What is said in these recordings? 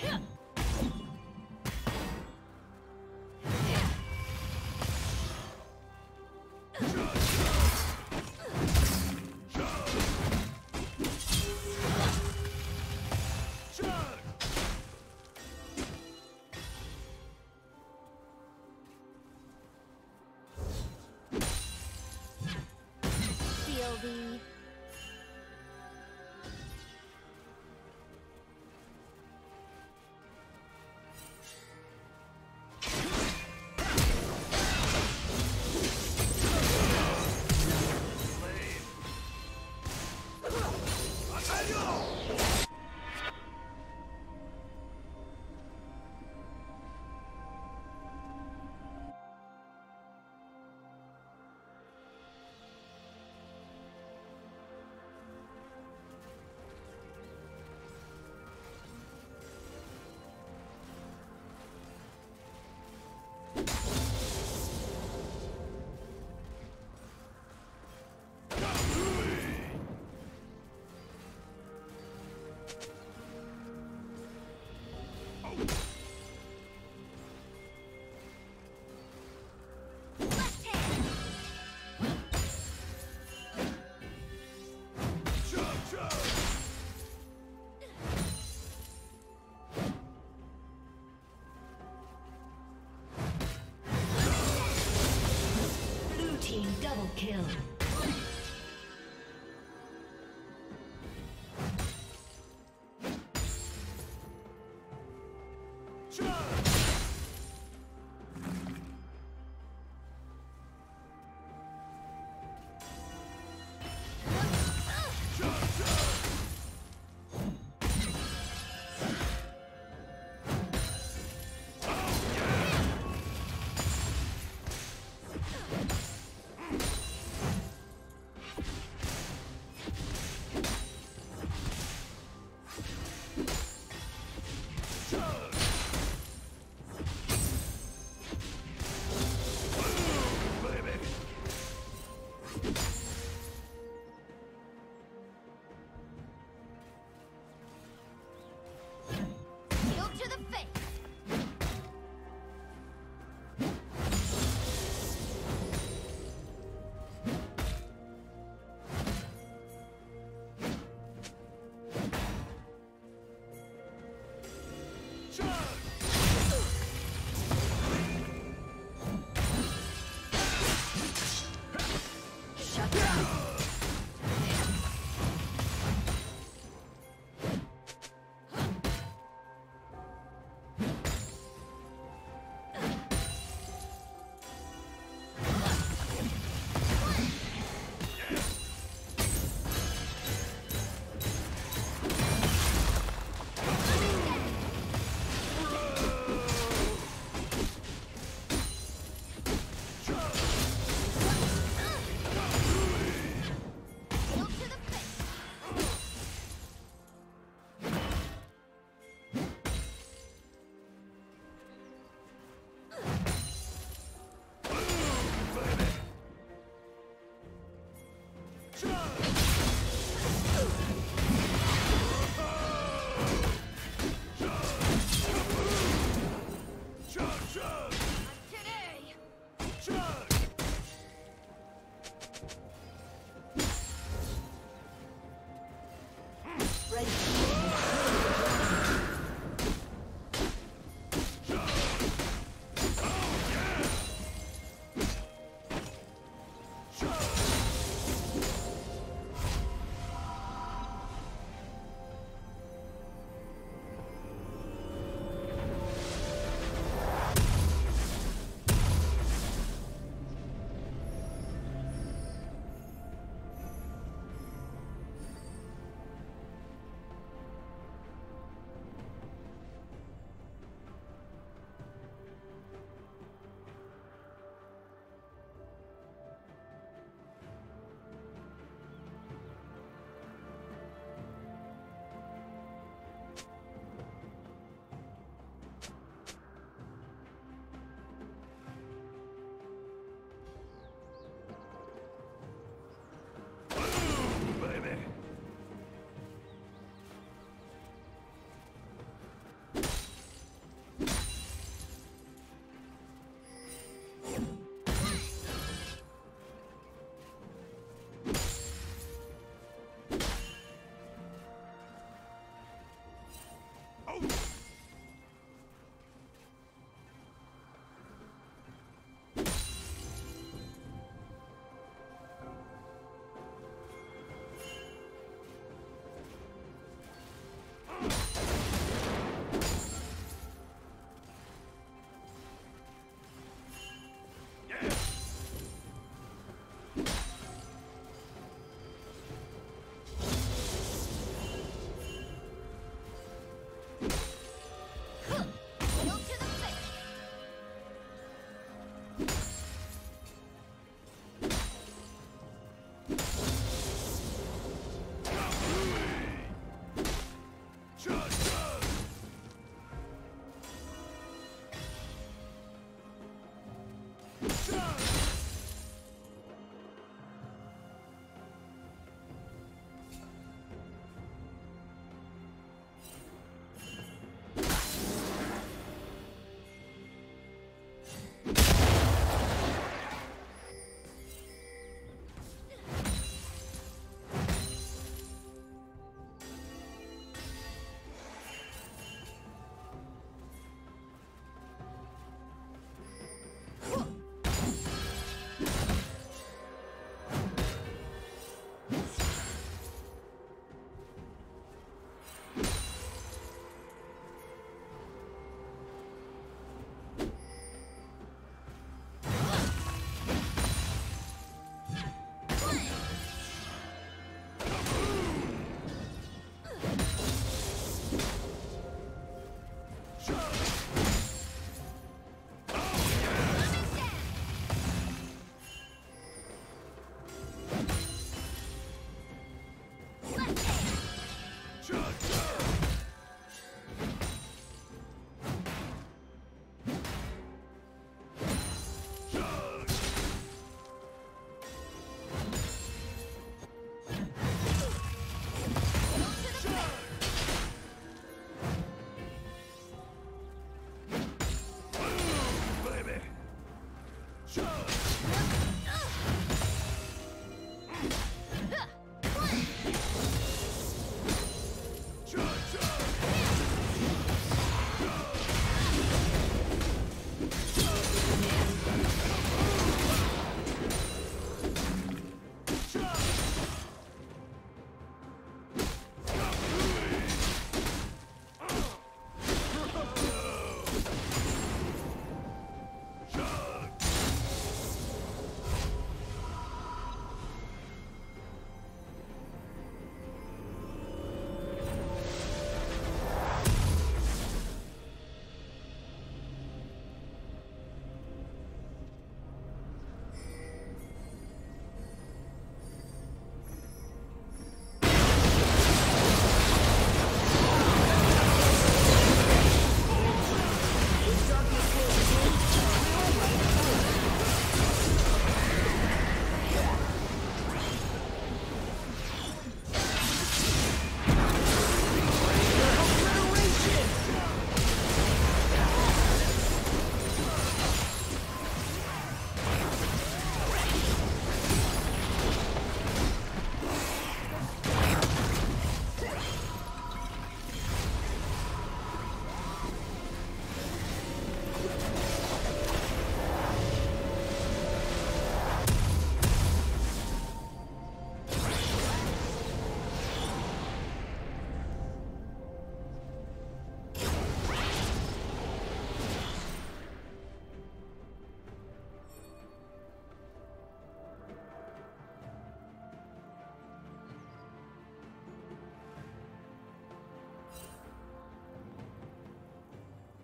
哼 kill. Charge!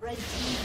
Red team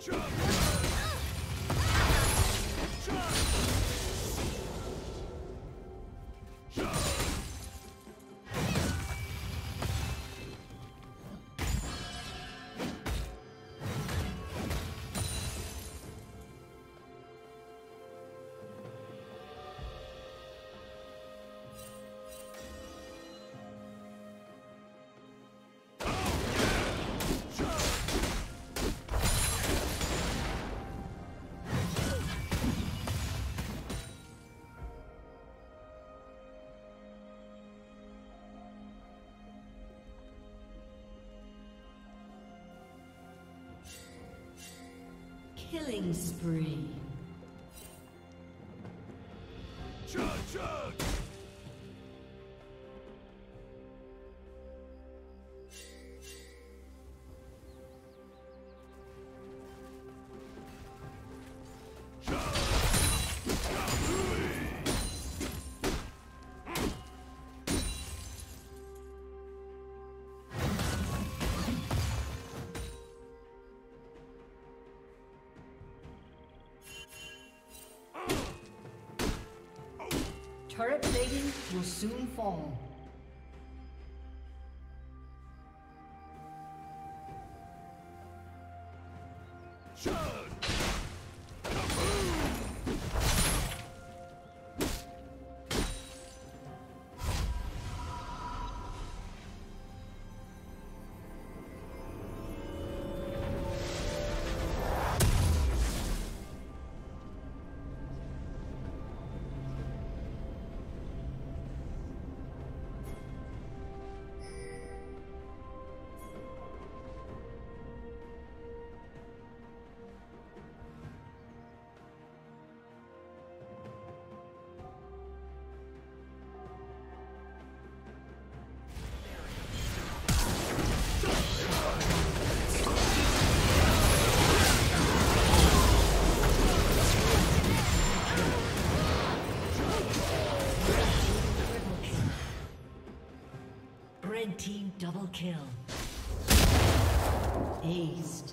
Jump! Killing spree. Will soon fall. Double kill. Aced.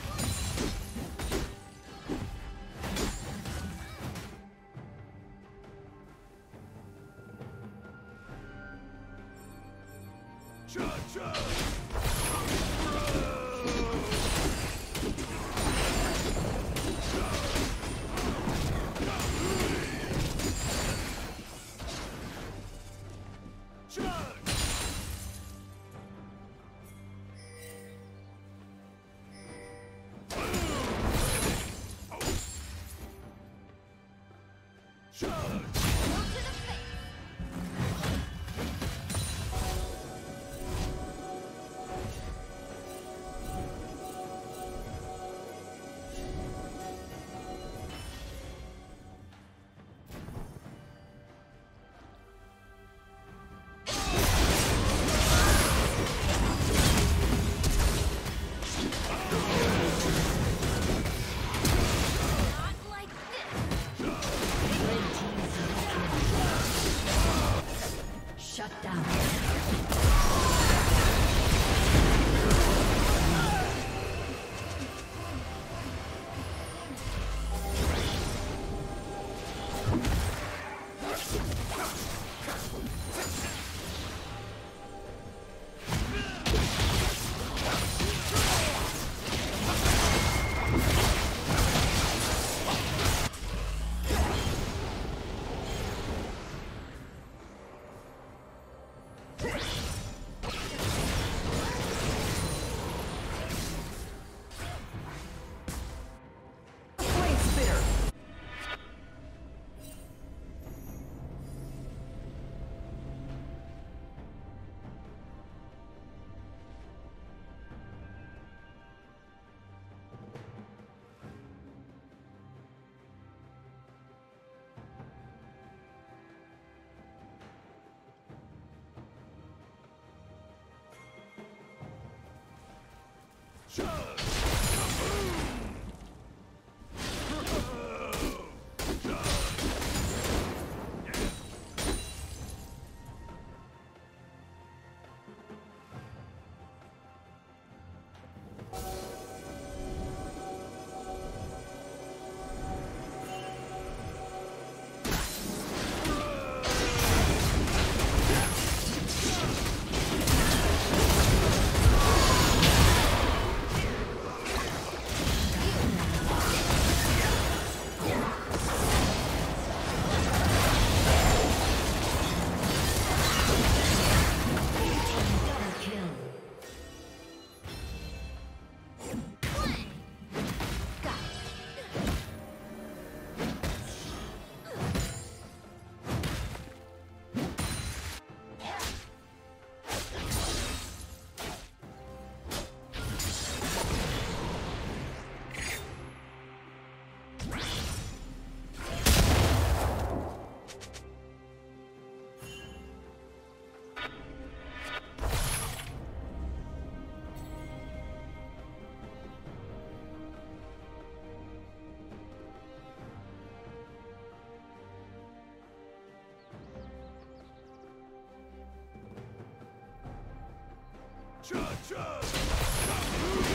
Chug! Chug! Chug!